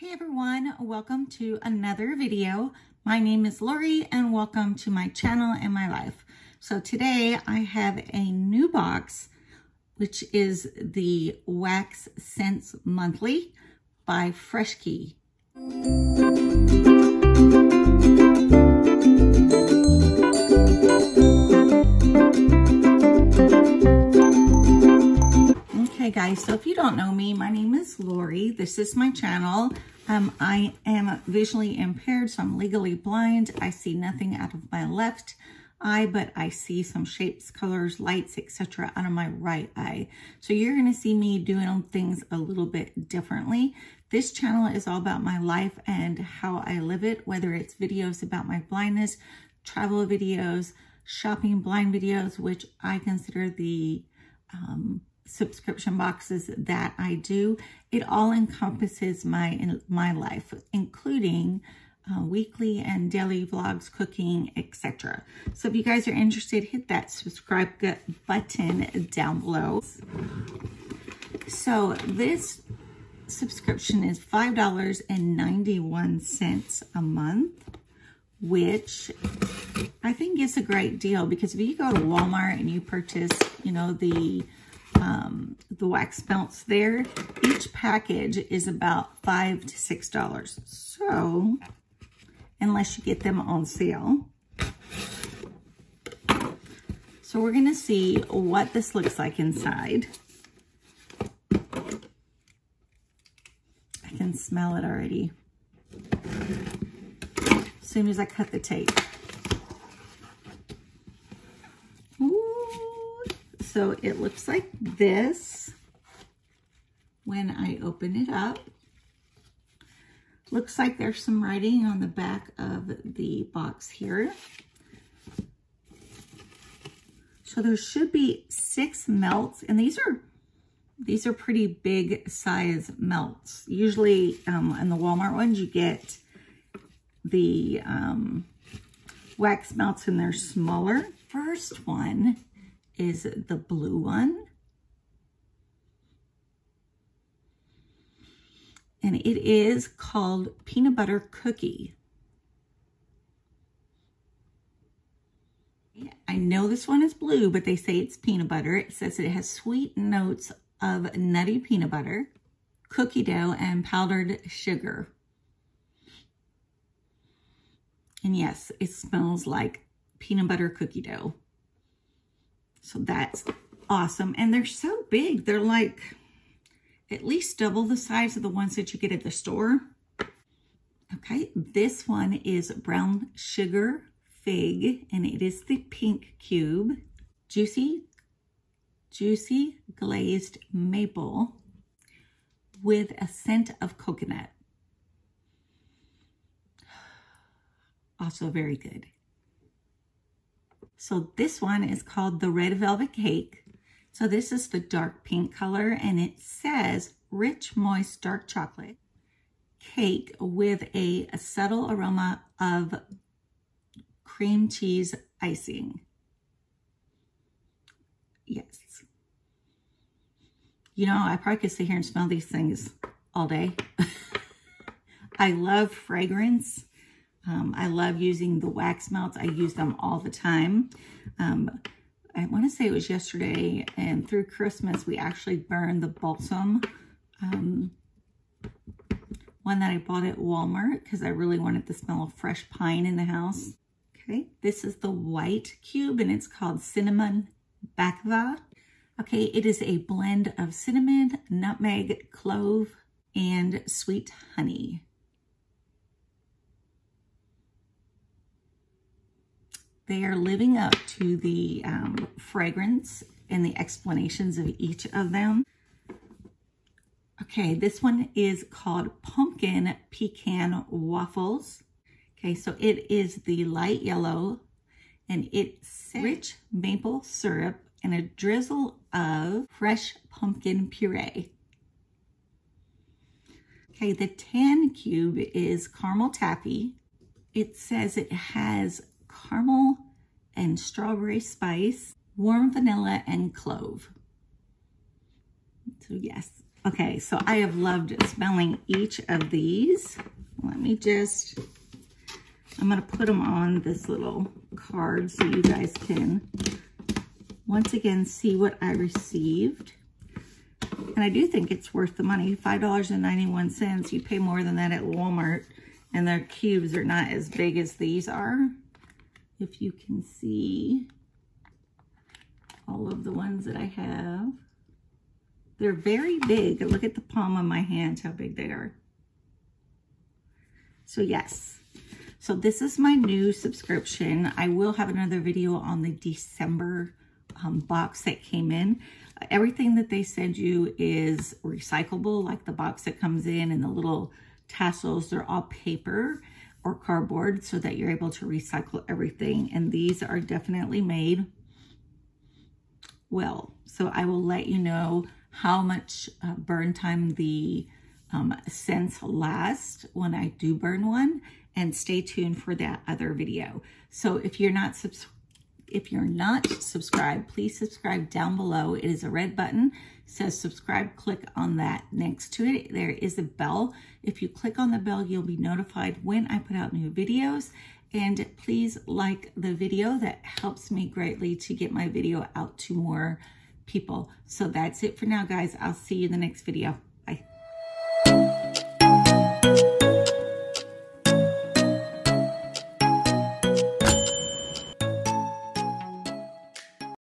Hey everyone, welcome to another video. My name is Lorrie and welcome to my channel and my life. So today I have a new box, which is the Wax Sense Monthly by FreshCutKY. Okay guys, so if you don't know me, my name is Lorrie. This is my channel. Um, I am visually impaired, so I'm legally blind. I see nothing out of my left eye, but I see some shapes, colors, lights, etc. out of my right eye. So you're going to see me doing things a little bit differently. This channel is all about my life and how I live it, whether it's videos about my blindness, travel videos, shopping blind videos, which I consider the um, subscription boxes that I do. It all encompasses my, my life, including uh, weekly and daily vlogs, cooking, etc. So if you guys are interested, hit that subscribe button down below. So this subscription is $5.91 a month, which I think is a great deal because if you go to Walmart and you purchase, you know, the um, the wax melts there. Each package is about five to six dollars. So, unless you get them on sale. So we're gonna see what this looks like inside. I can smell it already. As soon as I cut the tape. So it looks like this when I open it up. Looks like there's some writing on the back of the box here. So there should be six melts, and these are these are pretty big size melts. Usually um, in the Walmart ones, you get the um, wax melts and they're smaller. First one is the blue one. And it is called Peanut Butter Cookie. I know this one is blue, but they say it's peanut butter. It says it has sweet notes of nutty peanut butter, cookie dough, and powdered sugar. And yes, it smells like peanut butter cookie dough. So that's awesome. And they're so big. They're like at least double the size of the ones that you get at the store. Okay, this one is brown sugar fig, and it is the pink cube. Juicy, juicy glazed maple with a scent of coconut. Also very good. So this one is called the Red Velvet Cake. So this is the dark pink color and it says rich, moist, dark chocolate cake with a, a subtle aroma of cream cheese icing. Yes. You know, I probably could sit here and smell these things all day. I love fragrance. Um, I love using the wax melts. I use them all the time. Um, I want to say it was yesterday and through Christmas, we actually burned the balsam um, one that I bought at Walmart because I really wanted the smell of fresh pine in the house. Okay, this is the white cube and it's called Cinnamon Baklava. Okay, it is a blend of cinnamon, nutmeg, clove, and sweet honey. They are living up to the um, fragrance and the explanations of each of them. Okay, this one is called Pumpkin Pecan Waffles. Okay, so it is the light yellow and it's rich maple syrup and a drizzle of fresh pumpkin puree. Okay, the tan cube is caramel taffy. It says it has caramel and strawberry spice, warm vanilla, and clove. So yes, Okay, so I have loved smelling each of these. Let me just, I'm to put them on this little card so you guys can once again see what I received. And I do think it's worth the money. $5.91. You pay more than that at Walmart. And their cubes are not as big as these are. If you can see all of the ones that I have. They're very big. Look at the palm of my hand, how big they are. So yes, so this is my new subscription. I will have another video on the December um, box that came in. Everything that they send you is recyclable, like the box that comes in and the little tassels, they're all paper or cardboard so that you're able to recycle everything. And these are definitely made well. So I will let you know how much uh, burn time the um, scents last when I do burn one and stay tuned for that other video. So if you're not subscribed, if you're not subscribed, please subscribe down below. It is a red button. Says subscribe. Click on that. Next to it, there is a bell. If you click on the bell, you'll be notified when I put out new videos. And please like the video. That helps me greatly to get my video out to more people. So that's it for now, guys. I'll see you in the next video.